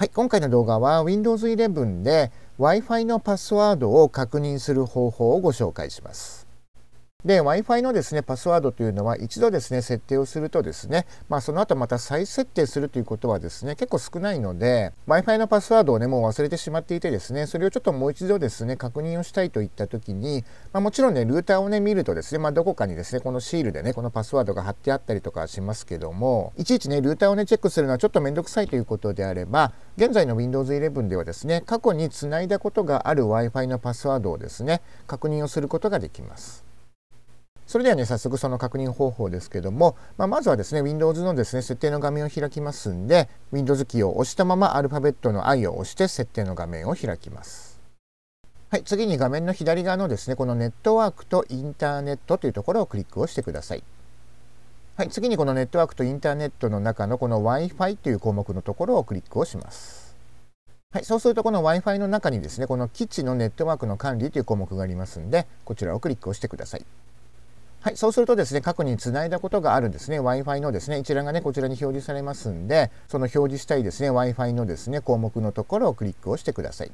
はい、今回の動画は Windows 11で Wi-Fi のパスワードを確認する方法をご紹介します。で、Wi-Fi のですね、パスワードというのは一度ですね、設定をするとですね、まあその後また再設定するということはですね、結構少ないので、Wi-Fi のパスワードをね、もう忘れてしまっていてですね、それをちょっともう一度ですね、確認をしたいといったときに、まあもちろんね、ルーターをね、見るとですね、まあどこかにですね、このシールでね、このパスワードが貼ってあったりとかしますけども、いちいちね、ルーターをね、チェックするのはちょっとめんどくさいということであれば、現在の Windows 11ではですね、過去につないだことがある Wi-Fi のパスワードをですね、確認をすることができます。それではね、早速その確認方法ですけども、まあ、まずはですね、Windows のですね、設定の画面を開きますんで、Windows キーを押したままアルファベットの I を押して設定の画面を開きます。はい、次に画面の左側のですね、このネットワークとインターネットというところをクリックをしてください。はい、次にこのネットワークとインターネットの中のこの Wi-Fi という項目のところをクリックをします。はい、そうするとこの Wi-Fi の中にですね、この基地のネットワークの管理という項目がありますんで、こちらをクリックをしてください。はい、そうするとですね、過去につないだことがあるですね、Wi-Fi のですね、一覧がね、こちらに表示されますんで、その表示したいですね、Wi-Fi のですね、項目のところをクリックをしてください。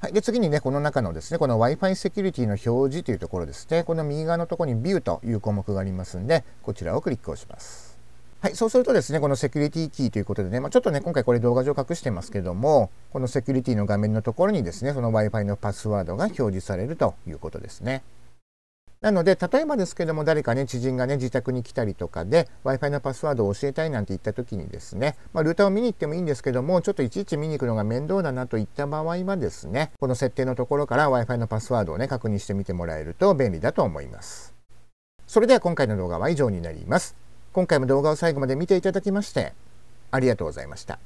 はい、で次にね、この中のですね、この Wi-Fi セキュリティの表示というところですね、この右側のところに View という項目がありますんで、こちらをクリックをします。はい、そうするとですね、このセキュリティキーということでね、まあ、ちょっとね、今回これ動画上隠してますけども、このセキュリティの画面のところにですね、その Wi-Fi のパスワードが表示されるということですね。なので、例えばですけども、誰かね、知人がね、自宅に来たりとかで、Wi-Fi のパスワードを教えたいなんて言った時にですね、まあ、ルーターを見に行ってもいいんですけども、ちょっといちいち見に行くのが面倒だなといった場合はですね、この設定のところから Wi-Fi のパスワードをね、確認してみてもらえると便利だと思います。それでは今回の動画は以上になります。今回も動画を最後まで見ていただきまして、ありがとうございました。